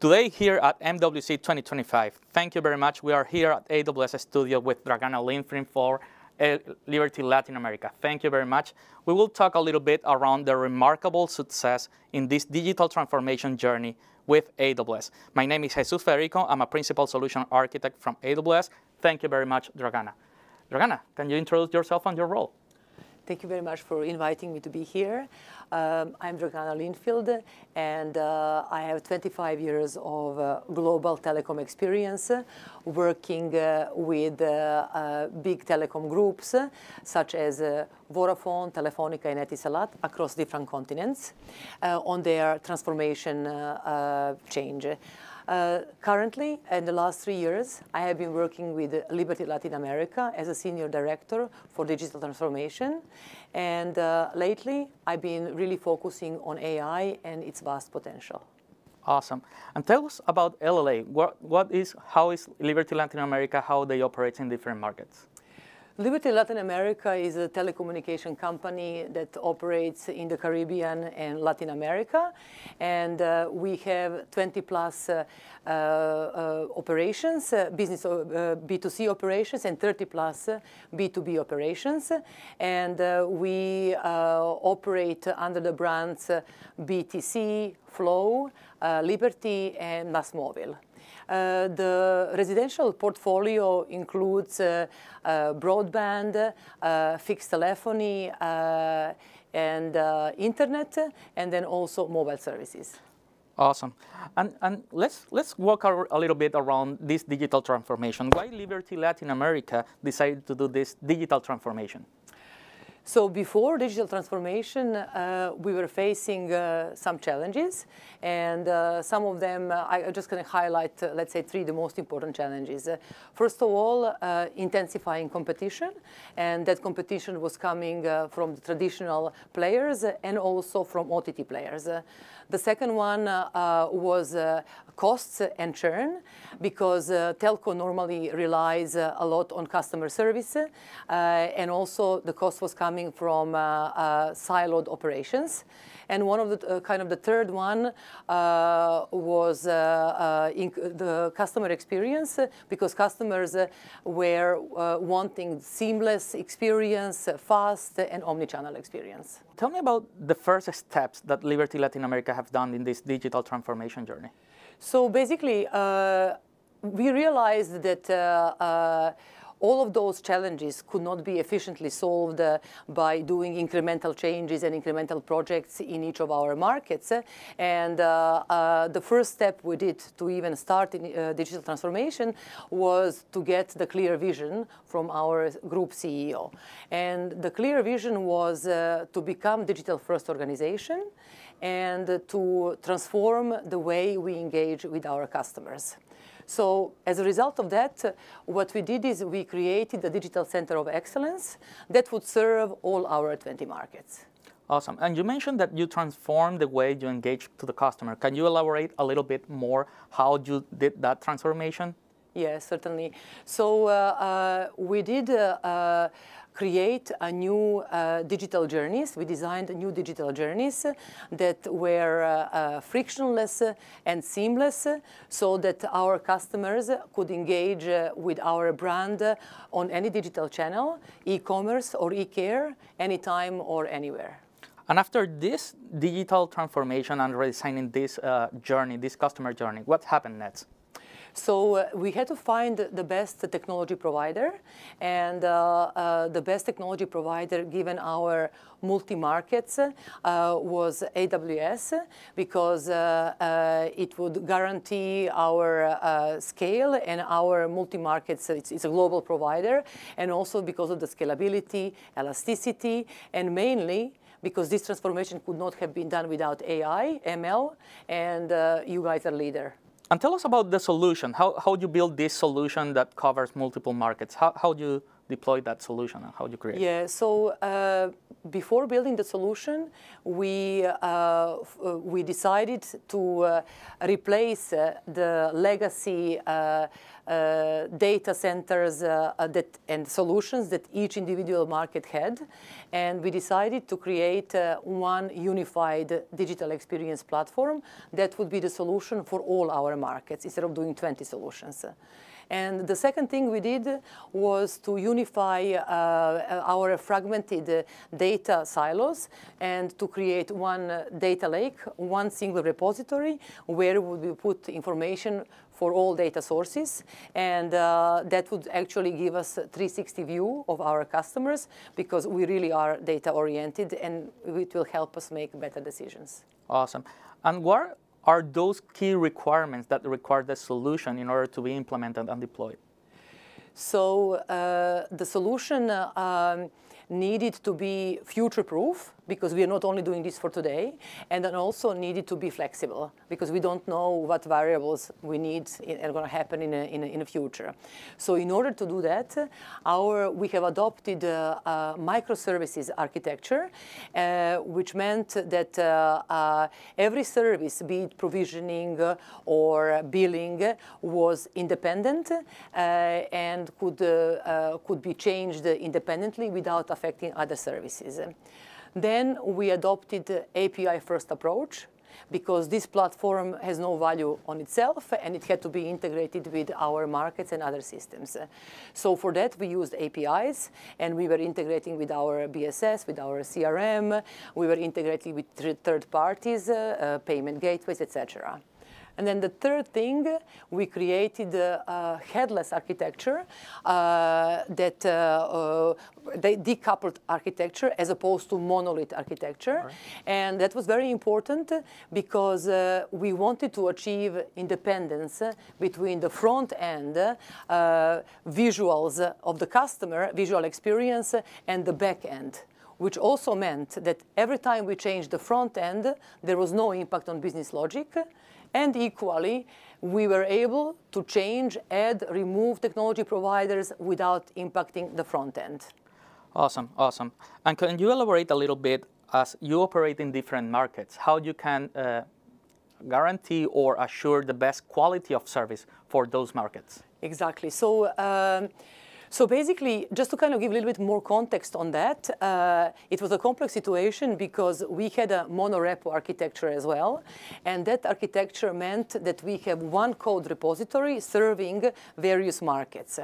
Today here at MWC 2025, thank you very much. We are here at AWS Studio with Dragana Linfield for uh, Liberty Latin America. Thank you very much. We will talk a little bit around the remarkable success in this digital transformation journey with AWS. My name is Jesus Federico. I'm a principal solution architect from AWS. Thank you very much, Dragana. Dragana, can you introduce yourself and your role? Thank you very much for inviting me to be here. Um, I'm Dragana Linfield, and uh, I have 25 years of uh, global telecom experience, working uh, with uh, uh, big telecom groups such as uh, Vodafone, Telefonica, and Etisalat across different continents on their transformation change. Uh, currently, in the last three years, I have been working with Liberty Latin America as a senior director for digital transformation. And uh, lately, I've been really focusing on AI and its vast potential. Awesome. And tell us about LLA. What, what is, how is Liberty Latin America, how they operate in different markets? Liberty Latin America is a telecommunication company that operates in the Caribbean and Latin America. And uh, we have 20 plus uh, uh, uh operations, uh, business B2C uh, operations, and 30 plus B2B operations. And we operate under the brands BTC, Flow, Liberty, and MásMóvil. Uh, the residential portfolio includes uh, uh, broadband, fixed telephony, and internet, and then also mobile services. Awesome. And, and let's, let's walk a little bit around this digital transformation. Why Liberty Latin America decided to do this digital transformation? So before digital transformation, uh, we were facing uh, some challenges, and uh, some of them uh, I, am just going to highlight, uh, let's say, three the most important challenges. Uh, first of all, intensifying competition, and that competition was coming from the traditional players and also from OTT players. The second one was costs and churn, because telco normally relies a lot on customer service, and also the cost was coming from siloed operations. And one of the uh, kind of the third one uh, was uh, the customer experience because customers were wanting seamless experience, fast and omni-channel experience. Tell me about the first steps that Liberty Latin America have done in this digital transformation journey. So basically, uh, we realized that uh, uh, all of those challenges could not be efficiently solved uh, by doing incremental changes and incremental projects in each of our markets. And uh, uh, the first step we did to even start in digital transformation was to get the clear vision from our group CEO. And the clear vision was to become digital first organization and to transform the way we engage with our customers. So as a result of that, what we did is we created a digital center of excellence that would serve all our 20 markets. Awesome. And you mentioned that you transformed the way you engage to the customer. Can you elaborate a little bit more how you did that transformation? Yes, certainly. So uh, uh, we did uh, uh create a new uh, digital journeys. We designed new digital journeys that were uh, uh, frictionless and seamless so that our customers could engage with our brand on any digital channel, e-commerce or e-care, anytime or anywhere. And after this digital transformation and redesigning this uh, journey, this customer journey, what happened next? So uh, we had to find the best technology provider, and uh, uh, the best technology provider, given our multi-markets, uh, was AWS because uh, uh, it would guarantee our scale and our multi-markets. It's, it's, a global provider, and also because of the scalability, elasticity, and mainly because this transformation could not have been done without AI, ML, and you guys are leader. And tell us about the solution. How, how do you build this solution that covers multiple markets? How, how do you deploy that solution and how do you create? Yeah, so uh, before building the solution, we, uh, we decided to uh, replace uh, the legacy uh, Uh, data centers uh, uh, that, and solutions that each individual market had. And we decided to create one unified digital experience platform that would be the solution for all our markets instead of doing 20 solutions. And the second thing we did was to unify uh, our fragmented data silos and to create one data lake, one single repository where we would put information for all data sources. And uh, that would actually give us a 360 view of our customers because we really are data oriented and it will help us make better decisions. Awesome. And what are those key requirements that require the solution in order to be implemented and deployed? So uh, the solution uh, um, needed to be future-proof because we are not only doing this for today, and then also needed to be flexible because we don't know what variables we need are going to happen in, a, in, a, in the future. So in order to do that, our, we have adopted a, a microservices architecture, uh, which meant that uh, uh, every service, be it provisioning or billing, was independent uh, and could, uh, uh, could be changed independently without affecting other services. Then we adopted API-first approach because this platform has no value on itself and it had to be integrated with our markets and other systems. So for that, we used APIs and we were integrating with our BSS, with our CRM, we were integrating with third parties, uh, payment gateways, etc. And then the third thing, we created a, headless architecture uh, that uh, uh, they decoupled architecture as opposed to monolith architecture. Right. And that was very important because we wanted to achieve independence between the front end uh, visuals of the customer, visual experience, and the back end which also meant that every time we changed the front end, there was no impact on business logic. And equally, we were able to change, add, remove technology providers without impacting the front end. Awesome, awesome. And can you elaborate a little bit as you operate in different markets, how you can uh, guarantee or assure the best quality of service for those markets? Exactly. So um, so basically, just to kind of give a little bit more context on that, uh, it was a complex situation because we had a monorepo architecture as well. And that architecture meant that we have one code repository serving various markets.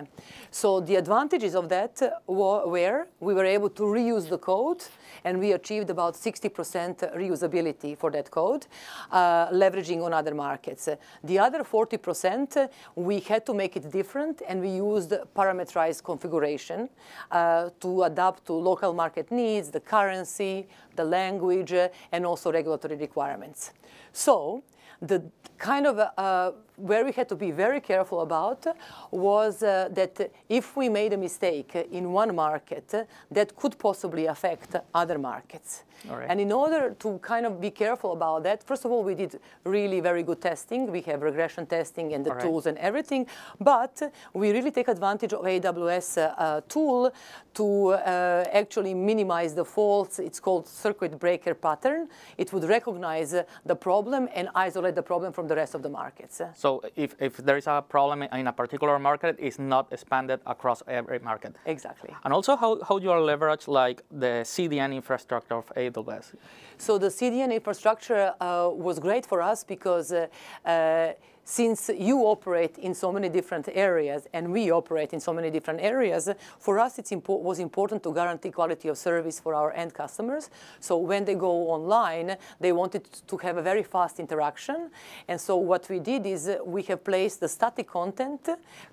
So the advantages of that were we were able to reuse the code and we achieved about 60% reusability for that code, uh, leveraging on other markets. The other 40%, we had to make it different and we used parameterized configuration uh, to adapt to local market needs, the currency, the language, uh, and also regulatory requirements. So the kind of uh, where we had to be very careful about was uh, that if we made a mistake in one market, that could possibly affect other markets. And in order to kind of be careful about that, first of all, we did really very good testing. We have regression testing and the all tools right. and everything, but we really take advantage of AWS uh, tool to uh, actually minimize the faults. It's called circuit breaker pattern. It would recognize the problem and isolate the problem from the rest of the markets. So if, if there is a problem in a particular market, it's not expanded across every market. Exactly. And also how, how you are leverage like the CDN infrastructure of AWS? So the CDN infrastructure uh, was great for us because uh, uh, since you operate in so many different areas and we operate in so many different areas, for us it impo was important to guarantee quality of service for our end customers. So when they go online, they wanted to have a very fast interaction. And so what we did is we have placed the static content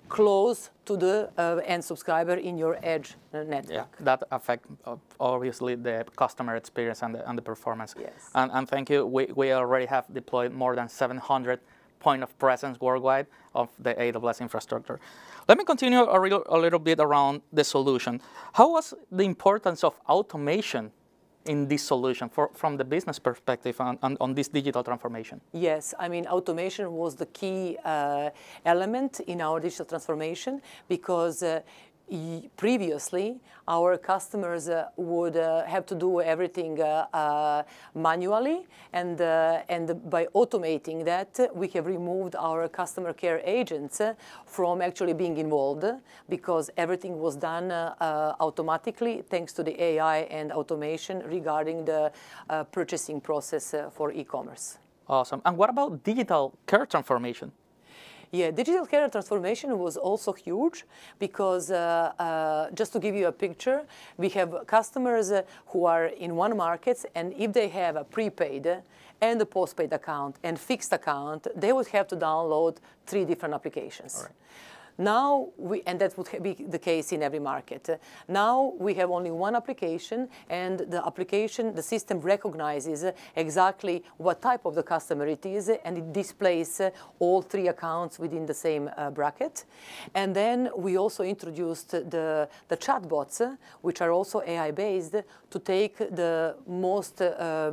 close to the uh, end subscriber in your edge network. Yeah, that affects uh, obviously the customer experience and the, and the performance. Yes. And, and thank you. We, we already have deployed more than 700 point of presence worldwide of the AWS infrastructure. Let me continue a, real, a little bit around the solution. How was the importance of automation in this solution for, from the business perspective on, on, on, this digital transformation? Yes, I mean, automation was the key uh, element in our digital transformation because uh, previously, our customers uh, would uh, have to do everything uh, uh manually, and, uh, and by automating that, we have removed our customer care agents uh, from actually being involved because everything was done automatically thanks to the AI and automation regarding the purchasing process for e-commerce. Awesome. And what about digital care transformation? Yeah, digital care transformation was also huge because uh, uh, just to give you a picture, we have customers uh, who are in one market, and if they have a prepaid and a postpaid account and fixed account, they would have to download three different applications. Now, we, and that would be the case in every market. Now we have only one application, and the application, the system recognizes exactly what type of the customer it is, and it displays all three accounts within the same uh, bracket. And then we also introduced the, the chatbots, which are also AI-based, to take the most uh,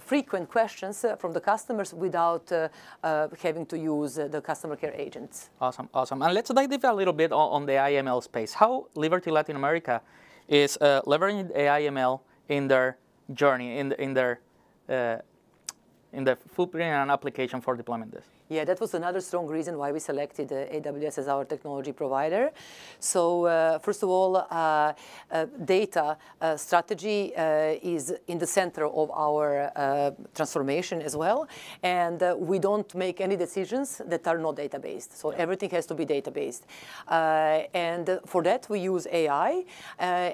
frequent questions uh, from the customers without uh, uh having to use uh, the customer care agents. Awesome, awesome. And let's dive a little bit on, on the AIML space. How Liberty Latin America is uh, leveraging AIML in their journey, in, in their in the footprint and application for deployment this. Yeah, that was another strong reason why we selected uh, AWS as our technology provider. So uh, first of all, uh, uh data uh, strategy uh, is in the center of our transformation as well. And we don't make any decisions that are not data-based. So everything has to be data-based. and for that, we use AI.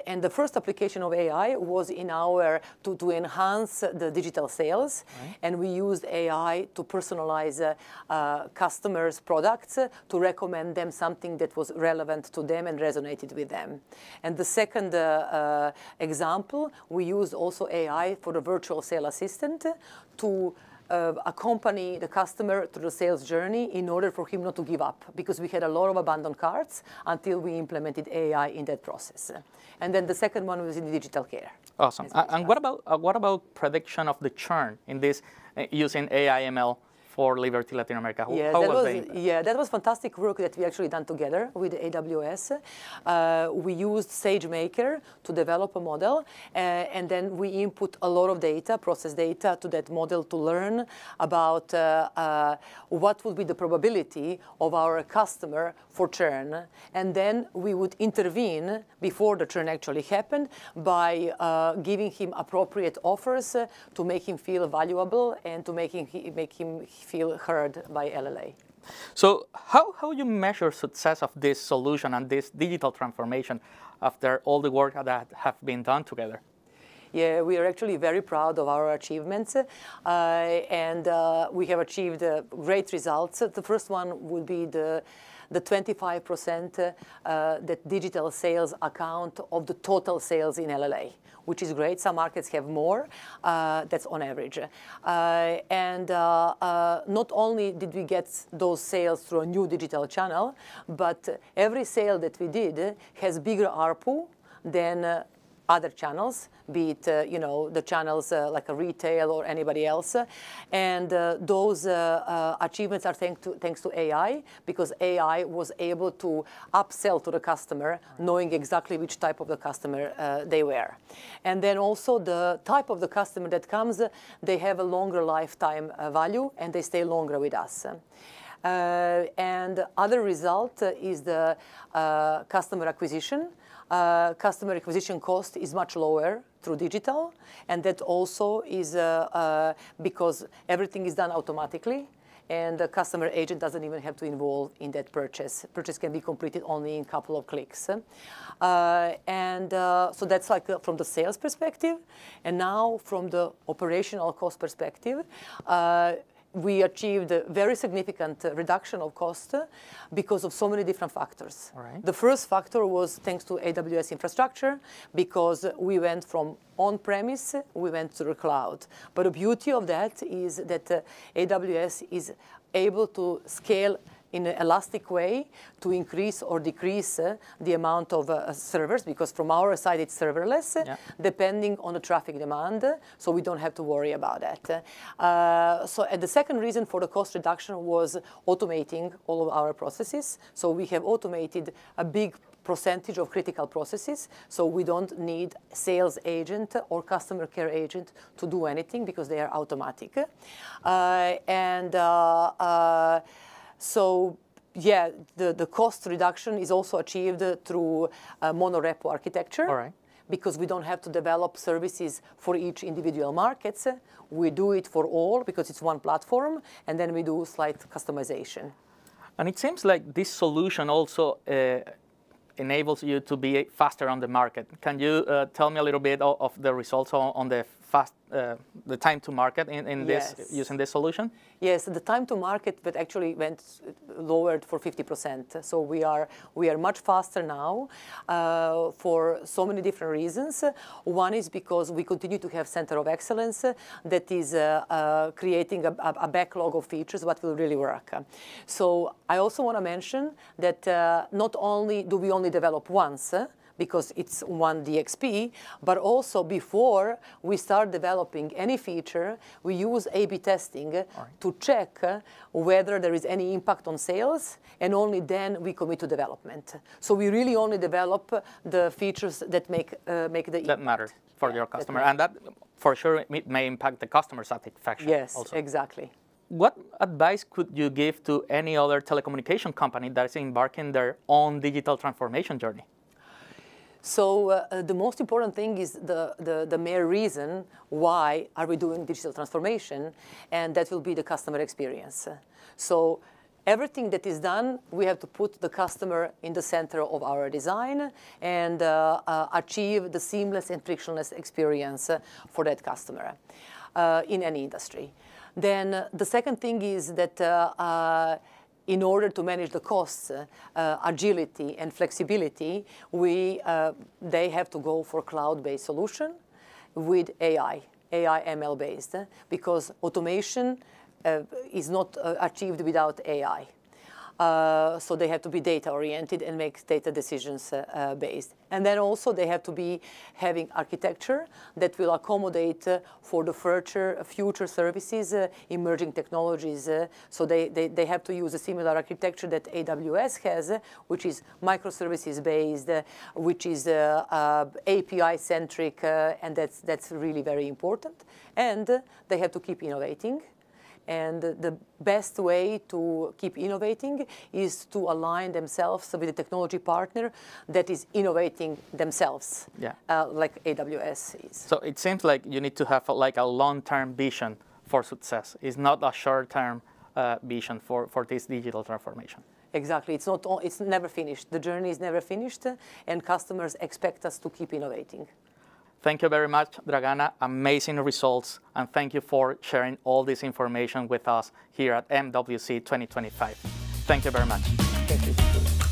and the first application of AI was in our, to, to enhance the digital sales. Right. And we used AI to personalize uh, customers' products to recommend them something that was relevant to them and resonated with them. And the second uh, uh, example, we used also AI for the virtual sale assistant to uh, accompany the customer through the sales journey in order for him not to give up because we had a lot of abandoned carts until we implemented AI in that process. And then the second one was in digital care. Awesome. Uh, and what about, uh, what about prediction of the churn in this using AI ML for Liberty Latin America. Yeah, How that was, was yeah, that was fantastic work that we actually done together with AWS. Uh, we used SageMaker to develop a model, uh, and then we input a lot of data, process data, to that model to learn about uh, uh what would be the probability of our customer for churn, and then we would intervene before the churn actually happened by uh, giving him appropriate offers to make him feel valuable and to make him, make him feel heard by LLA. So how, how you measure success of this solution and this digital transformation after all the work that have been done together? Yeah, we are actually very proud of our achievements, uh, and uh, we have achieved uh, great results. The first one would be the the 25% uh, that digital sales account of the total sales in LLA, which is great. Some markets have more. Uh, that's on average. Uh, and not only did we get those sales through a new digital channel, but every sale that we did has bigger ARPU than other channels, be it uh, you know the channels uh, like a retail or anybody else, and uh, those uh, uh, achievements are thanks to, thanks to AI because AI was able to upsell to the customer, knowing exactly which type of the customer uh, they were, and then also the type of the customer that comes, they have a longer lifetime value and they stay longer with us. And other result is the customer acquisition customer acquisition cost is much lower through digital, and that also is uh, uh, because everything is done automatically and the customer agent doesn't even have to involve in that purchase. Purchase can be completed only in a couple of clicks. Uh, and uh, so that's like uh, from the sales perspective. And now from the operational cost perspective, uh, we achieved a very significant reduction of cost because of so many different factors. The first factor was thanks to AWS infrastructure because we went from on-premise, we went to the cloud. But the beauty of that is that uh, AWS is able to scale in an elastic way to increase or decrease uh, the amount of uh, servers because from our side it's serverless yeah. depending on the traffic demand so we don't have to worry about that. Uh, so and the second reason for the cost reduction was automating all of our processes. So we have automated a big percentage of critical processes. So we don't need sales agent or customer care agent to do anything because they are automatic. Uh, and uh, uh, so yeah, the, the cost reduction is also achieved through monorepo architecture. All right because we don't have to develop services for each individual markets. We do it for all because it's one platform, and then we do slight customization. And it seems like this solution also uh, enables you to be faster on the market. Can you uh, tell me a little bit of, of the results on, on the fast uh, the time to market in, in yes. this using this solution? Yes, the time to market but actually went lowered for 50%. So we are we are much faster now uh, for so many different reasons. One is because we continue to have center of excellence that is uh, uh creating a, a, backlog of features what will really work. So I also want to mention that uh, not only do we only develop once because it's one DXP, but also before we start developing any feature, we use A-B testing right. to check whether there is any impact on sales, and only then we commit to development. So we really only develop the features that make, uh, make the That impact. matter for yeah, your customer, that and that for sure may impact the customer satisfaction Yes, also. exactly. What advice could you give to any other telecommunication company that is embarking their own digital transformation journey? So uh, uh, the most important thing is the, the, the mere reason why are we doing digital transformation, and that will be the customer experience. So everything that is done, we have to put the customer in the center of our design and uh, uh, achieve the seamless and frictionless experience for that customer uh, in any industry. Then uh, the second thing is that in order to manage the costs, uh, agility, and flexibility, we, uh, they have to go for cloud-based solution with AI, AI ML based, because automation uh, is not achieved without AI. Uh, so they have to be data oriented and make data decisions uh, uh, based. And then also they have to be having architecture that will accommodate uh, for the future, future services, uh, emerging technologies. so they, they, they have to use a similar architecture that AWS has, which is microservices based, which is API centric, and that's, that's really very important. And they have to keep innovating. And the best way to keep innovating is to align themselves with a technology partner that is innovating themselves, yeah. Uh, like AWS is. So it seems like you need to have a, like a long-term vision for success. It's not a short-term uh, vision for, for this digital transformation. Exactly. It's, not, it's never finished. The journey is never finished, and customers expect us to keep innovating. Thank you very much, Dragana. Amazing results. And thank you for sharing all this information with us here at MWC 2025. Thank you very much. Thank you.